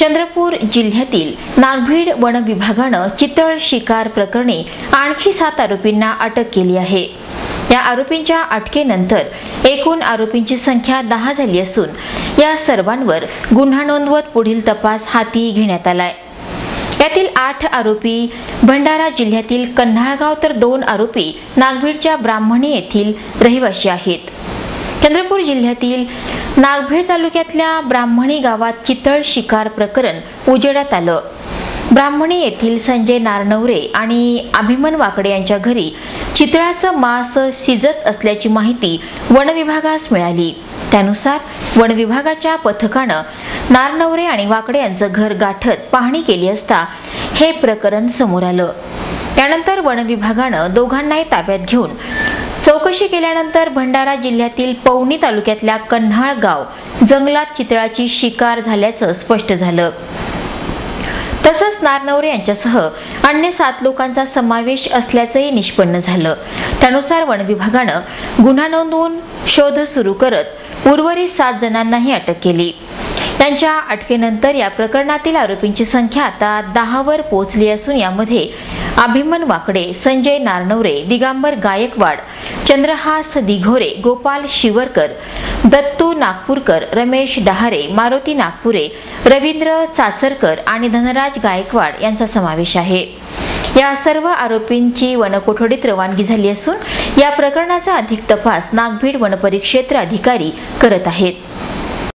चंद्रपूर जिल्ह्यातील नागभीड वन विभागानं चितळ शिकार प्रकरणी आणखी सात आरोपींना अटक केली आहे. या आरोपींच्या अटकेनंतर एकूण आरोपींची संख्या दहा झाली असून या सर्वांवर गुन्हा नोंदवत पुढील तपास हाती घेण्यात आलाय. यातील आठ आरोपी भंडारा जिल्ह्यातील कन्हाळगाव तर दोन आरोपी नागभीडच्या ब्राह्मणी येथील रहिवासी आहेत. चंद्रपूर जिल्ह्यातील नागभीड तालुक्यातल्या ब्राह्मणी गावात चितळ शिकार प्रकरण उजेडात आलं. ब्राह्मणी येथील संजय नारनवरे आणि अभिमन वाकडे यांच्या घरी चितळाचं मांस शिजत असल्याची माहिती वनविभागास मिळाली. त्यानुसार वनविभागाच्या पथकानं नारनवरे आणि वाकडे यांचं घर गाठत पाहणी केली असता हे प्रकरण समोर आलं. त्यानंतर वनविभागानं दोघांनाही ताब्यात घेऊन चौकशी केल्यानंतर भंडारा जिल्ह्यातील पवनी तालुक्यातल्या कन्हाळ गाव जंगलात चितळाची शिकार झाल्याचं स्पष्ट झालं. तसंच नारनवरे यांच्यासह अन्य सात लोकांचा समावेश असल्याचंही निष्पन्न झालं. त्यानुसार वन विभागानं गुन्हा नोंदवून शोध सुरू करत उर्वरित सात जणांनाही अटक केली. त्यांच्या अटकेनंतर या प्रकरणातील आरोपींची संख्या आता दहावर पोहोचली असून यामध्ये अभिमन वाकडे संजय नारनवरे दिगांबर गायकवाड चंद्रहास दिघोरे गोपाल शिवरकर दत्तू नागपूरकर रमेश डहारे मारुती नागपुरे रवींद्र चाचरकर आणि धनराज गायकवाड यांचा समावेश आहे. या सर्व आरोपींची वनकोठडीत रवानगी झाली असून या प्रकरणाचा अधिक तपास नागभीड वनपरिक्षेत्र अधिकारी करत आहेत.